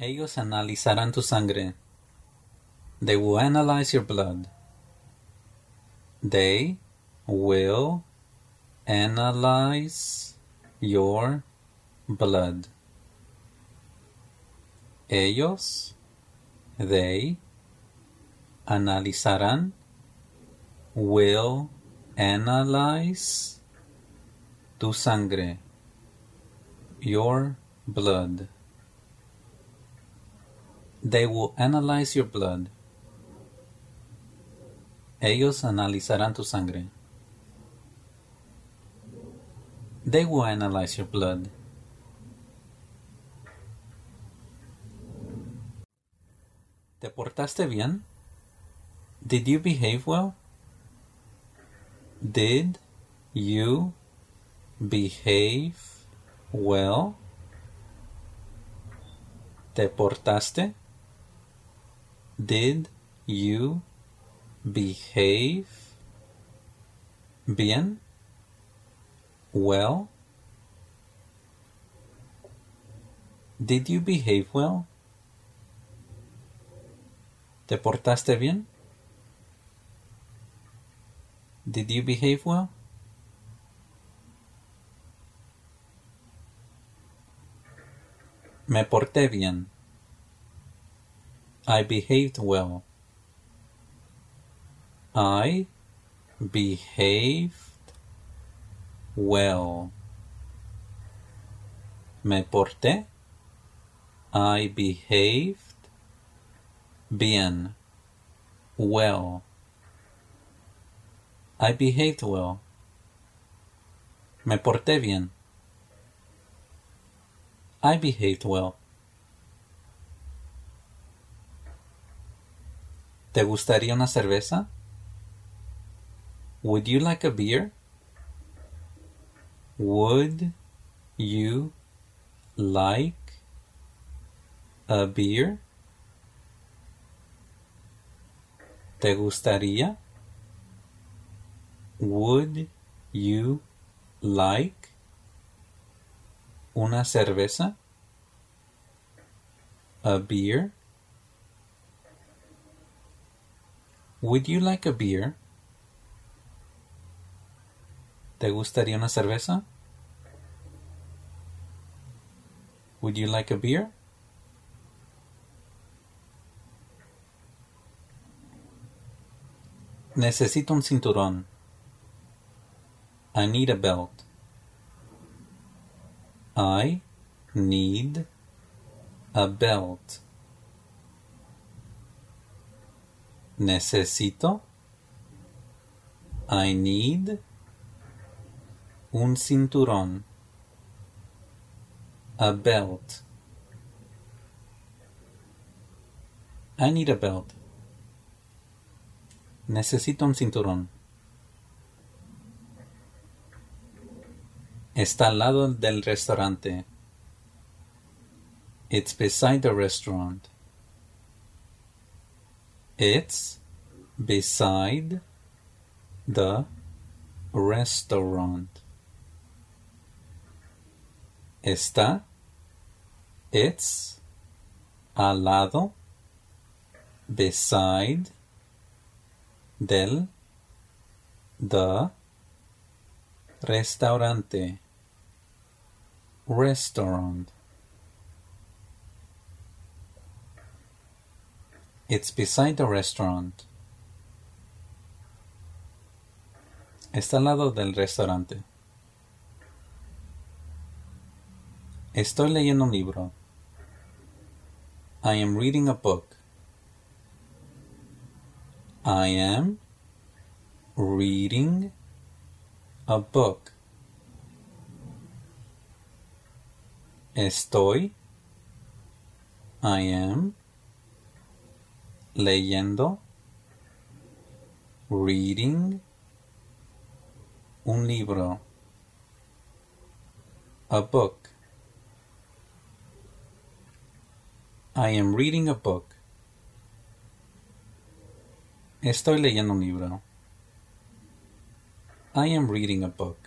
Ellos analizarán tu sangre. They will analyze your blood. They will analyze your blood. Ellos, they, analizarán, will analyze tu sangre, your blood. They will analyze your blood. Ellos analizarán tu sangre. They will analyze your blood. ¿Te portaste bien? Did you behave well? Did you behave well? ¿Te portaste? Did you behave bien? Well? Did you behave well? ¿Te portaste bien? Did you behave well? Me porté bien. I behaved well. I behaved well. Me porté. I behaved bien. Well. I behaved well. Me porté bien. I behaved well. ¿Te gustaría una cerveza? Would you like a beer? Would you like a beer? ¿Te gustaría? Would you like una cerveza? A beer? Would you like a beer? ¿Te gustaría una cerveza? Would you like a beer? Necesito un cinturón. I need a belt. I need a belt. Necesito. I need un cinturón. A belt. I need a belt. Necesito un cinturón. Está al lado del restaurante. It's beside the restaurant. It's beside the restaurant. Está. It's al lado. Beside del the restaurante restaurant It's beside the restaurant. Está al lado del restaurante. Estoy leyendo un libro. I am reading a book. I am reading a book. Estoy. I am leyendo. Reading. Un libro. A book. I am reading a book. Estoy leyendo un libro. I am reading a book.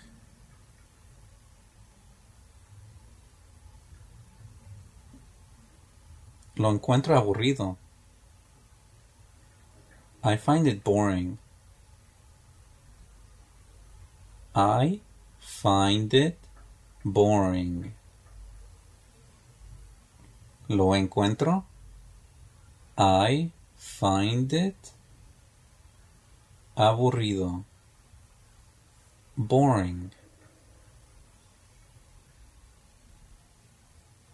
Lo encuentro aburrido. I find it boring. I find it boring. Lo encuentro. I find it aburrido. Boring.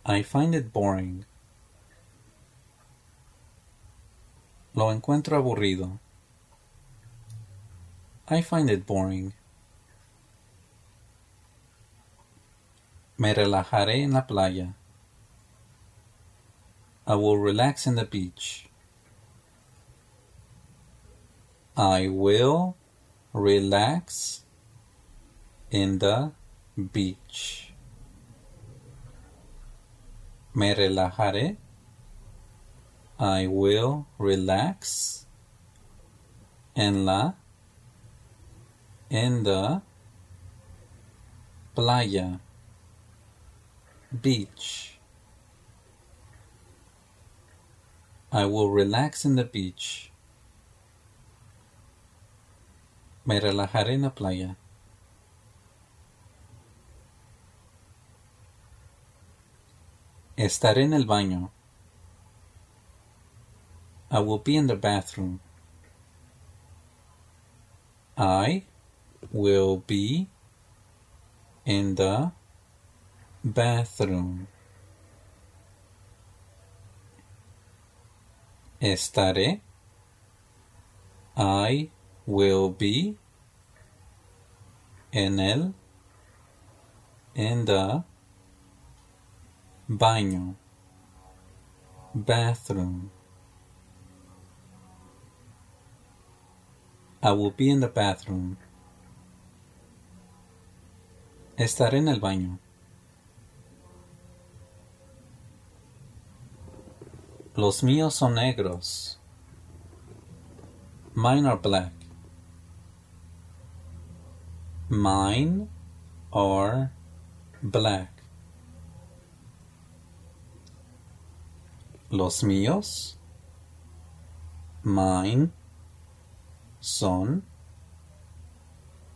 I find it boring. Lo encuentro aburrido. I find it boring. Me relajaré en la playa. I will relax in the beach. I will relax in the beach. Me relajaré. I will relax en la in the playa beach. I will relax in the beach. Me relajaré en la playa. Estaré en el baño. I will be in the bathroom. I will be in the bathroom. Estaré. I will be en el in the baño bathroom I will be in the bathroom. Estaré en el baño. Los míos son negros. Mine are black. Mine are black. Los míos, mine, son,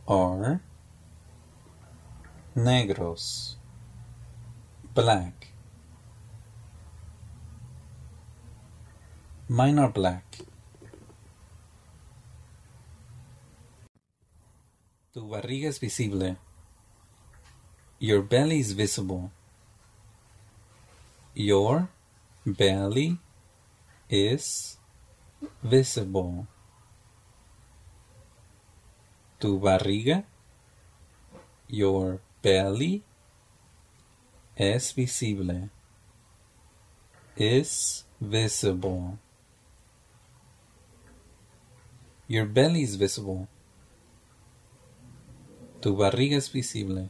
are, negros, black. Mine are black. Tu barriga es visible. Your belly is visible. Your belly is visible. Tu barriga, your belly, es visible. Is visible. Your belly is visible. Tu barriga es visible.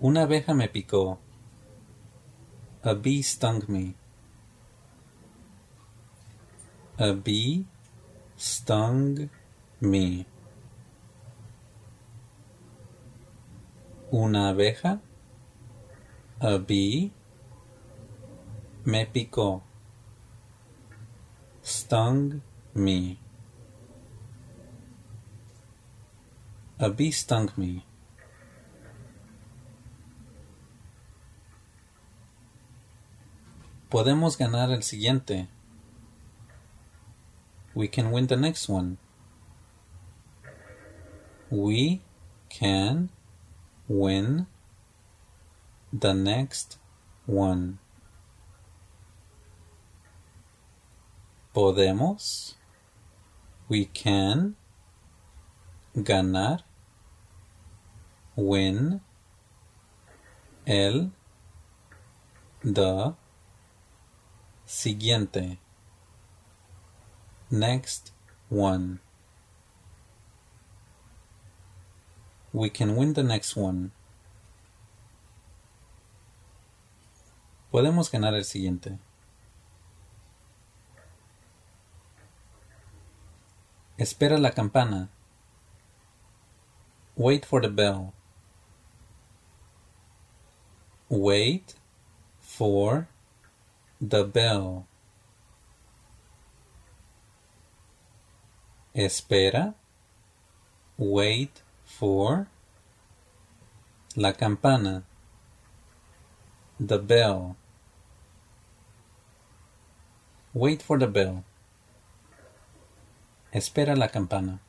Una abeja me picó. A bee stung me. A bee stung me. Una abeja. A bee me picó. Stung me. A bee stung me. Podemos ganar el siguiente. We can win the next one. We can win the next one. Podemos. We can ganar. Win. El. The Siguiente. Next one. We can win the next one. Podemos ganar el siguiente. Espera la campana. Wait for the bell. Wait for the bell. Espera. Wait for la campana. The bell. Wait for the bell. Espera la campana.